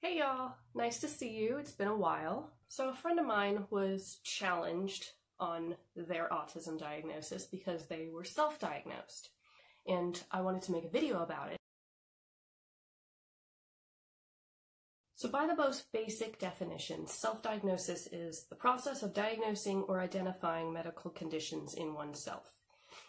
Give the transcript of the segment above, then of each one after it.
Hey y'all, nice to see you. It's been a while. So, a friend of mine was challenged on their autism diagnosis because they were self diagnosed, and I wanted to make a video about it. So, by the most basic definition, self diagnosis is the process of diagnosing or identifying medical conditions in oneself.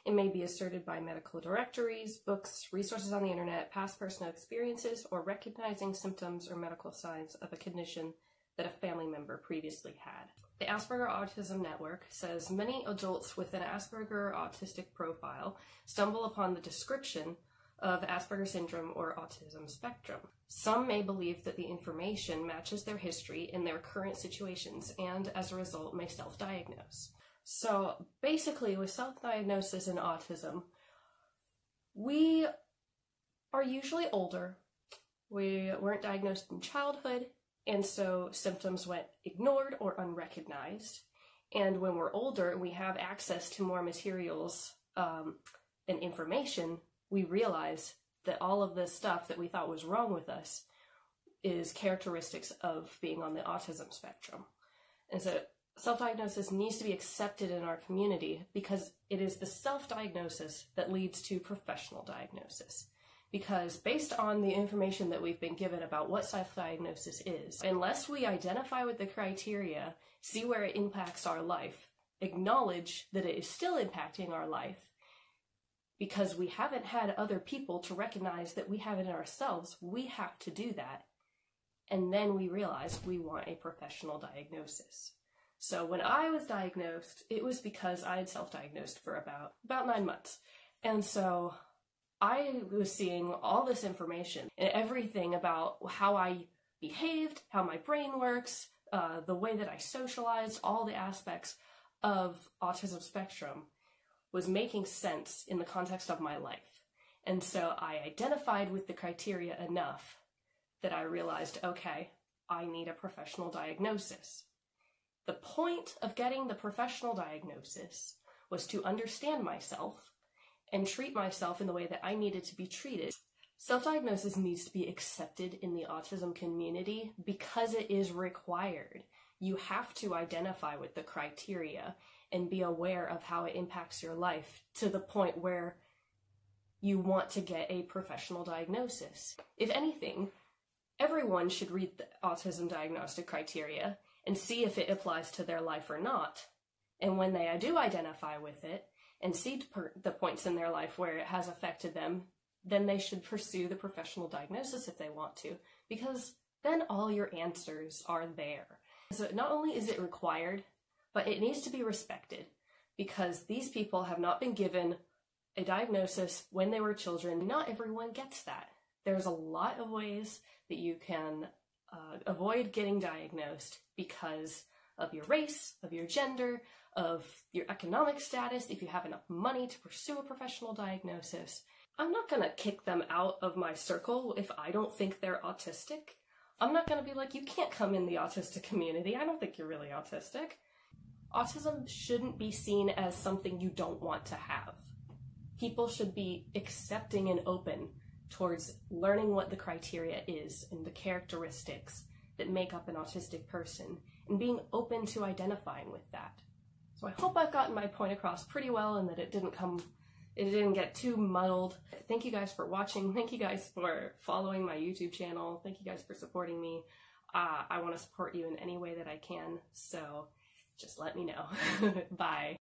It may be asserted by medical directories, books, resources on the internet, past personal experiences, or recognizing symptoms or medical signs of a condition that a family member previously had. The Asperger Autism Network says many adults with an Asperger autistic profile stumble upon the description of Asperger syndrome or autism spectrum. Some may believe that the information matches their history in their current situations and, as a result, may self diagnose. So basically, with self diagnosis in autism, we are usually older. We weren't diagnosed in childhood, and so symptoms went ignored or unrecognized. And when we're older we have access to more materials um, and information, we realize that all of this stuff that we thought was wrong with us is characteristics of being on the autism spectrum. And so self diagnosis needs to be accepted in our community because it is the self diagnosis that leads to professional diagnosis. Because based on the information that we've been given about what self diagnosis is, unless we identify with the criteria, see where it impacts our life, acknowledge that it is still impacting our life, because we haven't had other people to recognize that we have it in ourselves, we have to do that. And then we realize we want a professional diagnosis. So when I was diagnosed, it was because I had self-diagnosed for about about 9 months. And so I was seeing all this information and everything about how I behaved, how my brain works, uh, the way that I socialized, all the aspects of autism spectrum was making sense in the context of my life. And so I identified with the criteria enough that I realized okay, I need a professional diagnosis. The point of getting the professional diagnosis was to understand myself and treat myself in the way that I needed to be treated. Self diagnosis needs to be accepted in the autism community because it is required. You have to identify with the criteria and be aware of how it impacts your life to the point where you want to get a professional diagnosis. If anything, everyone should read the autism diagnostic criteria and see if it applies to their life or not. And when they do identify with it and see the points in their life where it has affected them, then they should pursue the professional diagnosis if they want to, because then all your answers are there. So not only is it required, but it needs to be respected because these people have not been given a diagnosis when they were children. Not everyone gets that. There's a lot of ways that you can uh, avoid getting diagnosed because of your race, of your gender, of your economic status, if you have enough money to pursue a professional diagnosis. I'm not gonna kick them out of my circle if I don't think they're autistic. I'm not gonna be like, you can't come in the autistic community. I don't think you're really autistic. Autism shouldn't be seen as something you don't want to have. People should be accepting and open towards learning what the criteria is and the characteristics that make up an autistic person and being open to identifying with that. So I hope I've gotten my point across pretty well and that it didn't come it didn't get too muddled. Thank you guys for watching. Thank you guys for following my YouTube channel. Thank you guys for supporting me. Uh, I want to support you in any way that I can, so just let me know. Bye.